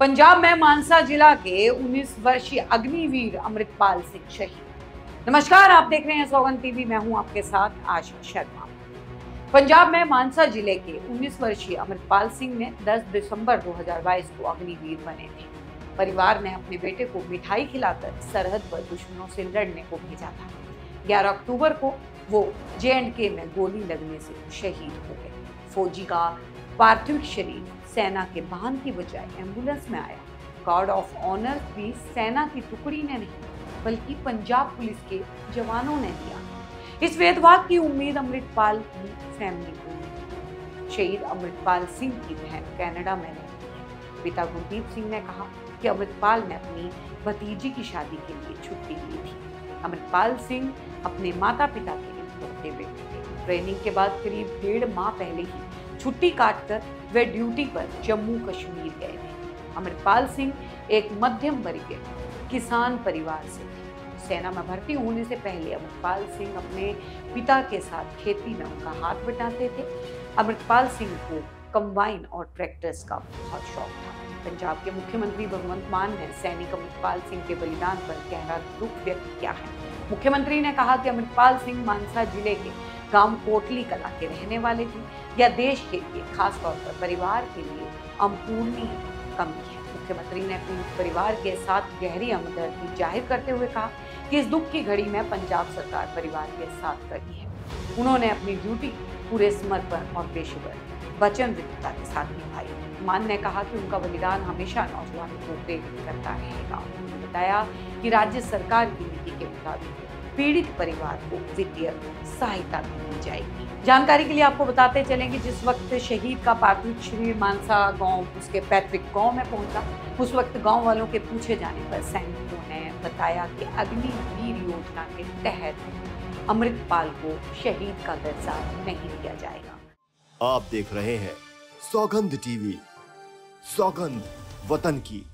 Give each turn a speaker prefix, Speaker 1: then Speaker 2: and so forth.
Speaker 1: पंजाब में मानसा जिला के 19 वर्षीय अग्निवीर अमृतपाल सिंह शहीद। नमस्कार, आप देख रहे हैं सौगन टीवी। मैं हूँ आपके साथ आशा शर्मा। पंजाब में मानसा ज़िले के 19 वर्षीय अमृतपाल सिंह ने 10 दिसंबर 2022 को अग्निवीर बने थे। परिवार ने अपने बेटे को मिठाई खिलाकर सरहद पर दुश्मनों से लड़ने को भेजा था। 11 अक्टूबर को वो जे में गोली लगने से शहीद हो गए। फौजी का पार्थिव शरीर सेना के वाहन की बजाय एंबुलेंस में आया। गार्ड ऑफ़ ऑनर भी सेना की टुकड़ी ने नहीं, बल्कि पंजाब पुलिस के जवानों ने दिया। इस वेदवाद की उम्मीद अमृतपाल की फैमिली को शहीद अमृतपाल सिंह की बहन कनाडा में रहती है। पिता गुरदीप सिंह ने कहा कि अमृतपाल ने अपनी भतीजी की शादी के लिए छुट्टी ली थी। अमृतपाल सिंह अपने माता पिता के लिए पढ़ते बेटे थे। ट्रेनिंग के बाद करीब डेढ़ माह पहले ही छुट्टी काटकर वे ड्यूटी पर जम्मू कश्मीर गए थे अमृतपाल सिंह, एक मध्यम वर्गीय किसान परिवार से सेना में भर्ती होने से पहले अमृतपाल सिंह अपने पिता के साथ खेती में उनका हाथ बटाते थे। अमृतपाल सिंह को कंबाइन और ट्रैक्टर्स का बहुत शौक था। पंजाब के मुख्यमंत्री भगवंत मान ने सैनिक अमृतपाल सिंह के बलिदान पर गहरा दुख व्यक्त किया है। मुख्यमंत्री ने कहा कि अमृतपाल सिंह मानसा ज़िले के गाँव कोटली कला के रहने वाले थे या देश के लिए, खासतौर पर परिवार के लिए अपूर्णीय कमी है। मुख्यमंत्री ने अपने परिवार के साथ गहरी हमदर्दी ज़ाहिर करते हुए कहा कि इस दुख की घड़ी में पंजाब सरकार परिवार के साथ खड़ी है। उन्होंने अपनी ड्यूटी पूरे समर्पण और पेशेवर, वचनबद्धता के साथ निभाई। मान ने कहा कि उनका बलिदान हमेशा नौजवानों को प्रेरित करता रहेगा। उन्होंने बताया कि राज्य सरकार की नीति के मुताबिक पीड़ित परिवार को वित्तीय सहायता भी दी जाएगी। जानकारी के लिए आपको बताते चलेंगे जिस वक्त शहीद का पार्थिव शरीर मानसा गाँव, उसके पैतृक गाँव में पहुँचा, उस वक्त गाँव वालों के पूछे जाने पर सैनिकों ने बताया कि अग्निवीर योजना के तहत अमृतपाल को शहीद का दर्जा नहीं दिया जाएगा।
Speaker 2: आप देख रहे हैं सौगंध टीवी, सौगंध वतन की।